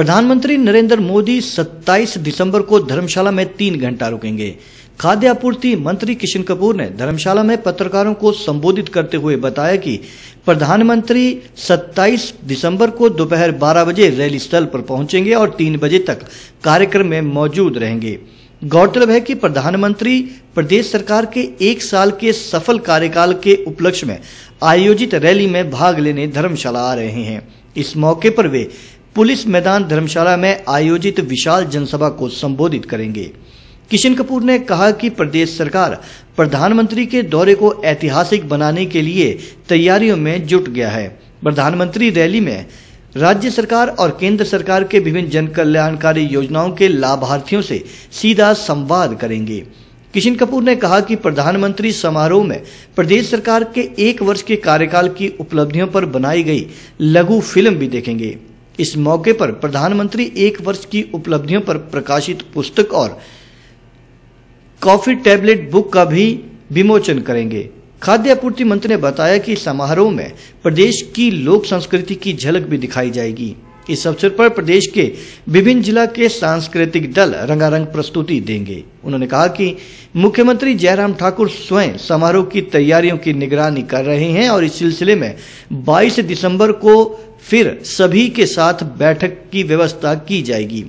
प्रधानमंत्री नरेंद्र मोदी 27 दिसंबर को धर्मशाला में तीन घंटा रुकेंगे। खाद्य आपूर्ति मंत्री किशन कपूर ने धर्मशाला में पत्रकारों को संबोधित करते हुए बताया कि प्रधानमंत्री 27 दिसंबर को दोपहर 12 बजे रैली स्थल पर पहुँचेंगे और 3 बजे तक कार्यक्रम में मौजूद रहेंगे। गौरतलब है कि प्रधानमंत्री प्रदेश सरकार के एक साल के सफल कार्यकाल के उपलक्ष्य में आयोजित रैली में भाग लेने धर्मशाला आ रहे हैं। इस मौके पर वे पुलिस मैदान धर्मशाला में आयोजित विशाल जनसभा को संबोधित करेंगे। किशन कपूर ने कहा कि प्रदेश सरकार प्रधानमंत्री के दौरे को ऐतिहासिक बनाने के लिए तैयारियों में जुट गया है। प्रधानमंत्री रैली में राज्य सरकार और केंद्र सरकार के विभिन्न जन कल्याणकारी योजनाओं के लाभार्थियों से सीधा संवाद करेंगे। किशन कपूर ने कहा कि प्रधानमंत्री समारोह में प्रदेश सरकार के एक वर्ष के कार्यकाल की उपलब्धियों पर बनाई गई लघु फ़िल्म भी देखेंगे। इस मौके पर प्रधानमंत्री एक वर्ष की उपलब्धियों पर प्रकाशित पुस्तक और कॉफ़ी टैबलेट बुक का भी विमोचन करेंगे। खाद्य आपूर्ति मंत्री ने बताया कि समारोह में प्रदेश की लोक संस्कृति की झलक भी दिखाई जाएगी। इस अवसर पर प्रदेश के विभिन्न जिला के सांस्कृतिक दल रंगारंग प्रस्तुति देंगे। उन्होंने कहा कि मुख्यमंत्री जयराम ठाकुर स्वयं समारोह की तैयारियों की निगरानी कर रहे हैं और इस सिलसिले में 22 दिसंबर को फिर सभी के साथ बैठक की व्यवस्था की जाएगी।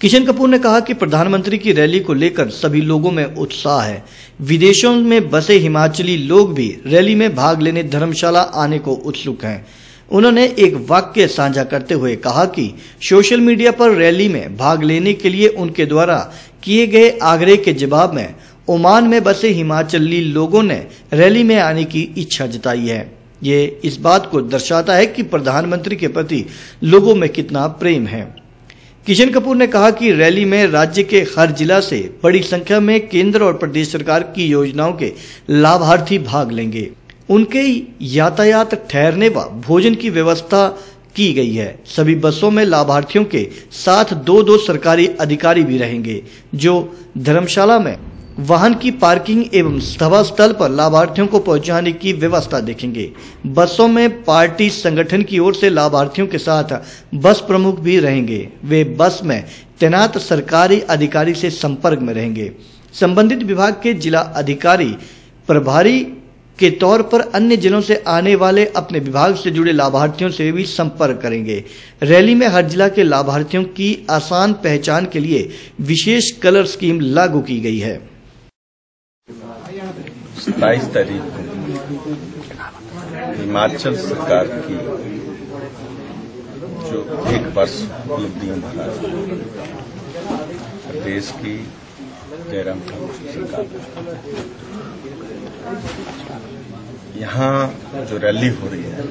किशन कपूर ने कहा कि प्रधानमंत्री की रैली को लेकर सभी लोगों में उत्साह है। विदेशों में बसे हिमाचली लोग भी रैली में भाग लेने धर्मशाला आने को उत्सुक हैं। उन्होंने एक वाक्य साझा करते हुए कहा कि सोशल मीडिया पर रैली में भाग लेने के लिए उनके द्वारा किए गए आग्रह के जवाब में, ओमान में बसे हिमाचली लोगों ने रैली में आने की इच्छा जताई है। ये इस बात को दर्शाता है कि प्रधानमंत्री के प्रति लोगों में कितना प्रेम है। किशन कपूर ने कहा कि रैली में राज्य के हर जिला से बड़ी संख्या में केंद्र और प्रदेश सरकार की योजनाओं के लाभार्थी भाग लेंगे। उनके यातायात ठहरने व भोजन की व्यवस्था की गई है। सभी बसों में लाभार्थियों के साथ दो दो सरकारी अधिकारी भी रहेंगे, जो धर्मशाला में वाहन की पार्किंग एवं सभा स्थल पर लाभार्थियों को पहुँचाने की व्यवस्था देखेंगे। बसों में पार्टी संगठन की ओर से लाभार्थियों के साथ बस प्रमुख भी रहेंगे। वे बस में तैनात सरकारी अधिकारी से संपर्क में रहेंगे। संबंधित विभाग के जिला अधिकारी, प्रभारी के तौर पर अन्य जिलों से आने वाले अपने विभाग से जुड़े लाभार्थियों से भी संपर्क करेंगे। रैली में हर जिला के लाभार्थियों की आसान पहचान के लिए विशेष कलर स्कीम लागू की गई है। सताईस तारीख को हिमाचल सरकार की जो एक वर्ष उपलब्धियाँ भरा प्रदेश की जयराम ठाकुर सरकार यहाँ जो रैली हो रही है,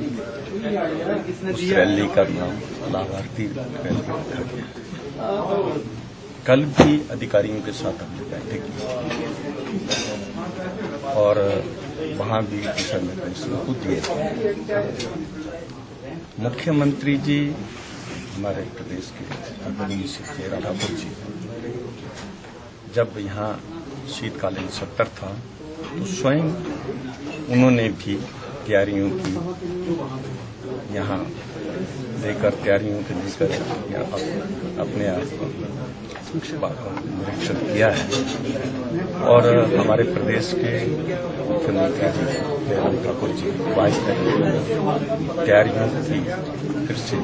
उस रैली का नाम लाभार्थी रैली रखा गया कल भी अधिकारियों के साथ हमने बैठक की और वहाँ भी दिशा निर्देश को दिए थे मुख्यमंत्री जी, हमारे प्रदेश के आदरणीय श्री जयराम ठाकुर जी, जब यहाँ शीतकालीन सत्र था तो स्वयं उन्होंने भी तैयारियों की। यहाँ लेकर तैयारियों के लेकर अपने आप निरीक्षण किया है। और हमारे प्रदेश के मुख्यमंत्री जी जयराम ठाकुर जी तारीख तैयारियों की फिर से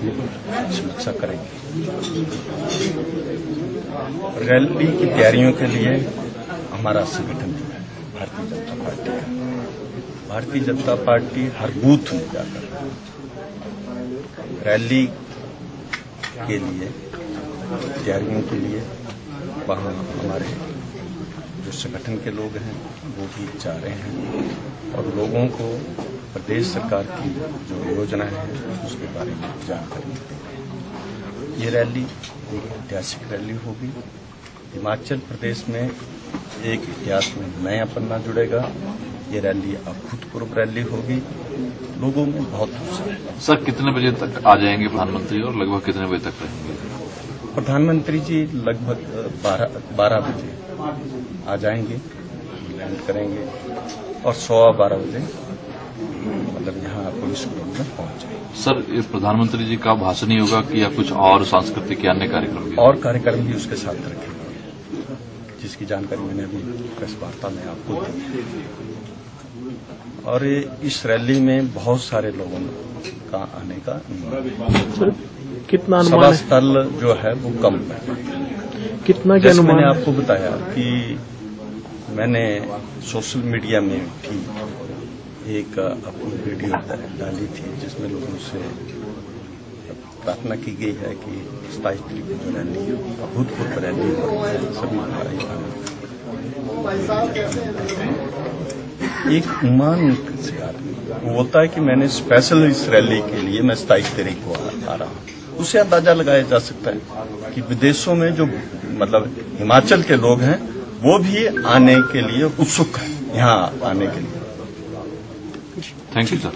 समीक्षा करेंगे। रैली की तैयारियों के लिए हमारा संगठन जो है, भारतीय जनता पार्टी भारतीय जनता पार्टी हर बूथ में जाकर रैली के लिए, तैयारियों के लिए वहाँ हमारे जो संगठन के लोग हैं, वो भी जा रहे हैं। और लोगों को प्रदेश सरकार की जो योजना है, उसके बारे में जानकारी ये रैली एक ऐतिहासिक रैली होगी। हिमाचल प्रदेश में एक इतिहास में नया पन्ना जुड़ेगा। ये रैली अभूतपूर्व रैली होगी। लोगों में बहुत उत्साह है। सर कितने बजे तक आ जाएँगे प्रधानमंत्री और लगभग कितने बजे तक रहेंगे? प्रधानमंत्री जी लगभग बारह बारह बजे आ जाएँगे लैंड करेंगे और सवा बारह बजे मतलब यहाँ पुलिस ग्राउंड में पहुँच सर ये प्रधानमंत्री जी का भाषण ही होगा कि या कुछ और सांस्कृतिक या अन्य कार्यक्रम और कार्यक्रम भी उसके साथ रखेंगे। जिसकी जानकारी मैंने अभी प्रेस वार्ता में आपको दी। और ये इस रैली में बहुत सारे लोगों का आने का सर कितना सभा स्थल जो है वो कम है। कितना जैसे मैंने आपको बताया कि मैंने सोशल मीडिया में भी एक अपनी वीडियो डाली थी जिसमें लोगों से प्रार्थना की गई है कि सताईस तारीख को जो रैली अभूतपूर्व रैली सभी भाई एक उमान से आदमी वो बोलता है कि मैंने स्पेशल इस रैली के लिए मैं सताईस तारीख को आ, आ रहा हूँ। उसे अंदाज़ा लगाया जा सकता है कि विदेशों में जो मतलब हिमाचल के लोग हैं वो भी आने के लिए उत्सुक है। यहाँ आने के लिए। Thank you sir